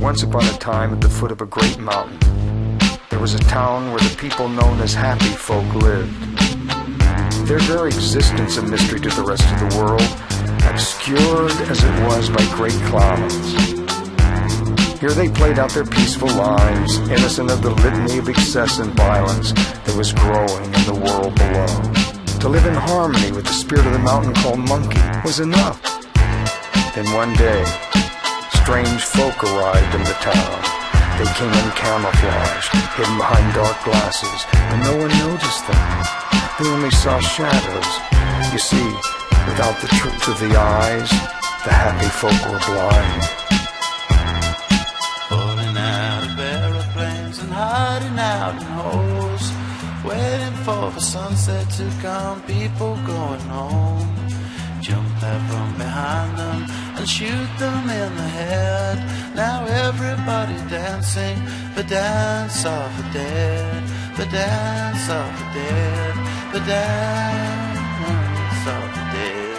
Once upon a time, at the foot of a great mountain, there was a town where the people known as happy folk lived. Their very existence a mystery to the rest of the world, obscured as it was by great clouds. Here they played out their peaceful lives, innocent of the litany of excess and violence that was growing in the world below. To live in harmony with the spirit of the mountain called Monkey was enough. Then one day, strange folk arrived in the town. They came in camouflage, hidden behind dark glasses, and no one noticed them. They only saw shadows. You see, without the truth of the eyes, the happy folk were blind. Falling out of aeroplanes and hiding out in holes. Waiting for the sunset to come, people going home. Jump out from behind them and shoot them in the head. Now everybody dancing the dance of the dead, the dance of the dead, the dance of the dead.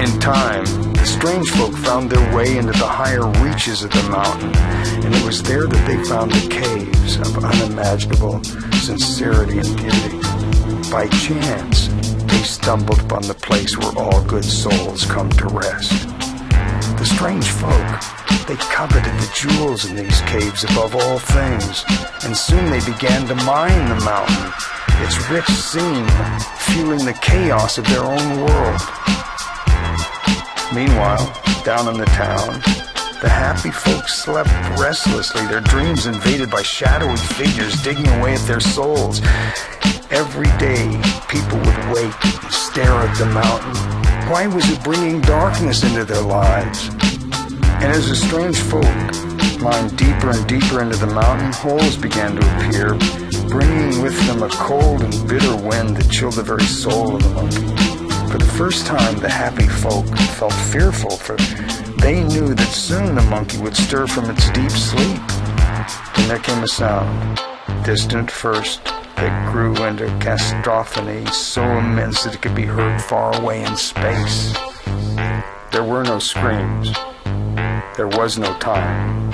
In time, the strange folk found their way into the higher reaches of the mountain, and it was there that they found the caves of unimaginable sincerity and beauty. By chance, they stumbled upon the place where all good souls come to rest. The strange folk, they coveted the jewels in these caves above all things, and soon they began to mine the mountain, its rich scene, fueling the chaos of their own world. Meanwhile, down in the town, the happy folks slept restlessly, their dreams invaded by shadowy figures digging away at their souls. Every day, people would wake and stare at the mountain. Why was it bringing darkness into their lives? And as the strange folk climbed deeper and deeper into the mountain, holes began to appear, bringing with them a cold and bitter wind that chilled the very soul of the monkey. First time, the happy folk felt fearful, for they knew that soon the monkey would stir from its deep sleep. Then there came a sound, distant first, that grew into cacophony so immense that it could be heard far away in space. There were no screams. There was no time.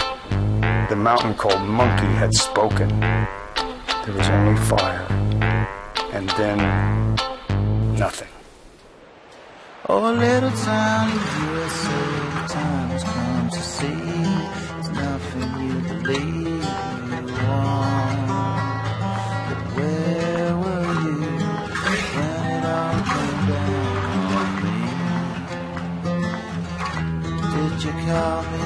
The mountain called Monkey had spoken. There was only fire. And then nothing. Oh, a little town in USA, the time has come to see. It's nothing you believe you want. But where were you when it all came down on me? Did you call me